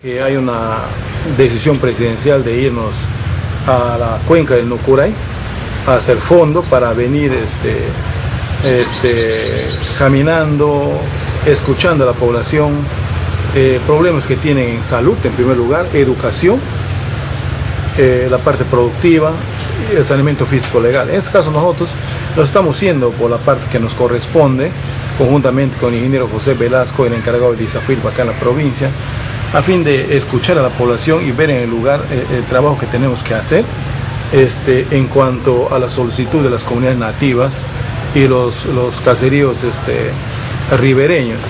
Que hay una decisión presidencial de irnos a la cuenca del Nucuray, hasta el fondo, para venir este, este, caminando, escuchando a la población, eh, problemas que tienen en salud en primer lugar, educación, eh, la parte productiva el saneamiento físico legal. En este caso nosotros lo estamos haciendo por la parte que nos corresponde, conjuntamente con el ingeniero José Velasco, el encargado de Izafilpa acá en la provincia, a fin de escuchar a la población y ver en el lugar eh, el, trabajo que tenemos que hacer este, en cuanto a la solicitud de las comunidades nativas y los, los caseríos este, ribereños.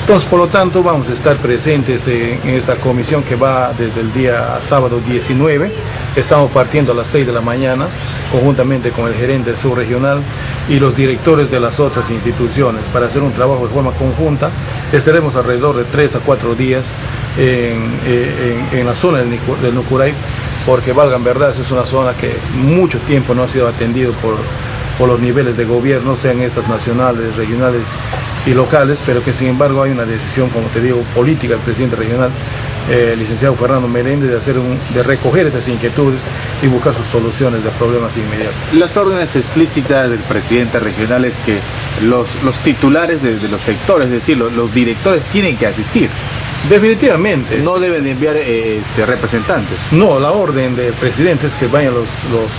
Entonces, por lo tanto, vamos a estar presentes en, esta comisión que va desde el día sábado 19. Estamos partiendo a las 6 de la mañana, conjuntamente con el gerente subregional y los directores de las otras instituciones, para hacer un trabajo de forma conjunta. Estaremos alrededor de 3 a 4 días en, la zona del Nucuray, porque valgan verdad, es una zona que mucho tiempo no ha sido atendido por, por los niveles de gobierno, sean estas nacionales, regionales y locales, pero que sin embargo hay una decisión, como te digo, política del presidente regional, eh, el licenciado Fernando Meléndez, de, hacer un, de recoger estas inquietudes y buscar sus soluciones de problemas inmediatos. Las órdenes explícitas del presidente regional es que los, los titulares de, los sectores, es decir, los directores tienen que asistir. Definitivamente. No deben enviar eh, este, representantes. No, la orden del presidente es que vayan los,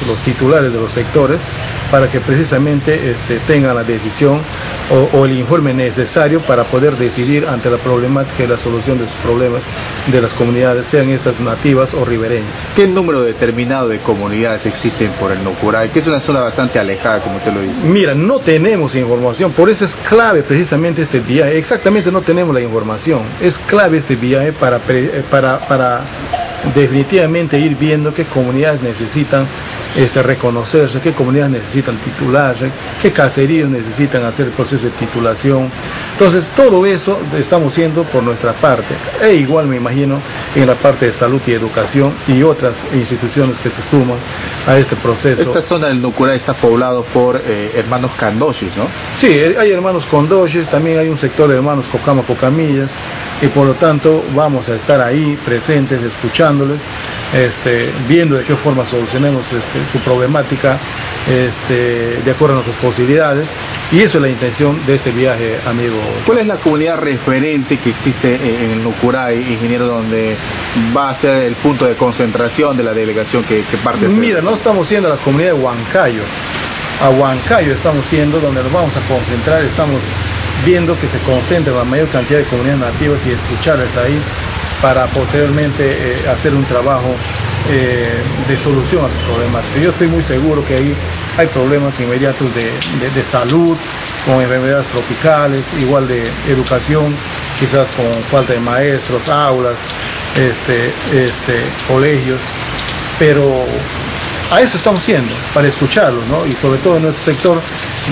los, titulares de los sectores para que precisamente este, tengan la decisión o, el informe necesario para poder decidir ante la problemática y la solución de sus problemas de las comunidades, sean estas nativas o ribereñas. ¿Qué número determinado de comunidades existen por el Nocuray? Que es una zona bastante alejada, como usted lo dice. Mira, no tenemos información, por eso es clave precisamente este día. Exactamente no tenemos la información. Es clave este viaje para, eh, para, para definitivamente ir viendo qué comunidades necesitan este, reconocerse, qué comunidades necesitan titularse, qué caseríos necesitan hacer el proceso de titulación. Entonces, todo eso estamos haciendo por nuestra parte. E igual me imagino en la parte de salud y educación y otras instituciones que se suman a este proceso. Esta zona del Nucurá está poblado por eh, hermanos candoches, ¿no? Sí, hay hermanos condoches, también hay un sector de hermanos cocama cocamillas y por lo tanto vamos a estar ahí presentes, escuchándoles, este, viendo de qué forma solucionemos este, su problemática este, de acuerdo a nuestras posibilidades y eso es la intención de este viaje, amigo. ¿Cuál es la comunidad referente que existe en el Nucuray, ingeniero, donde va a ser el punto de concentración de la delegación que, parte? Mira, no estamos siendo la comunidad de Huancayo, a Huancayo estamos siendo donde nos vamos a concentrar, estamos viendo que se concentra la mayor cantidad de comunidades nativas y escucharles ahí para posteriormente eh, hacer un trabajo eh, de solución a sus problemas. Yo estoy muy seguro que ahí hay problemas inmediatos de, salud, con enfermedades tropicales, igual de educación, quizás con falta de maestros, aulas, este, este, colegios, pero a eso estamos haciendo, para escucharlos, ¿no? y sobre todo en nuestro sector,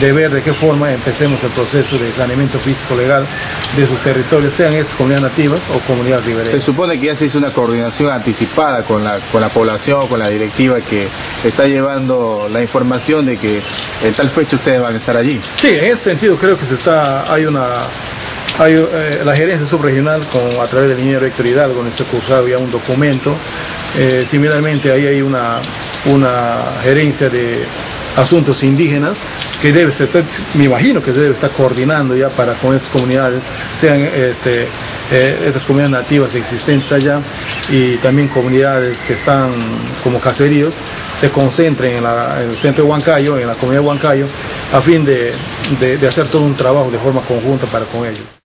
de ver de qué forma empecemos el proceso de saneamiento físico legal de sus territorios, sean estas comunidades nativas o comunidades ribereñas. Se supone que ya se hizo una coordinación anticipada con la, con la población, con la directiva que está llevando la información de que en tal fecha ustedes van a estar allí. Sí, en ese sentido creo que se está, hay una hay, eh, la gerencia subregional, con, a través del ingeniero Héctor Hidalgo, se cursado ya un documento. Eh, similarmente, ahí hay una, una gerencia de asuntos indígenas que debe ser, me imagino que debe estar coordinando ya para con estas comunidades, sean este, eh, estas comunidades nativas existentes allá y también comunidades que están como caseríos, se concentren en, el centro de Huancayo, en la comunidad de Huancayo, a fin de hacer todo un trabajo de forma conjunta para con ellos.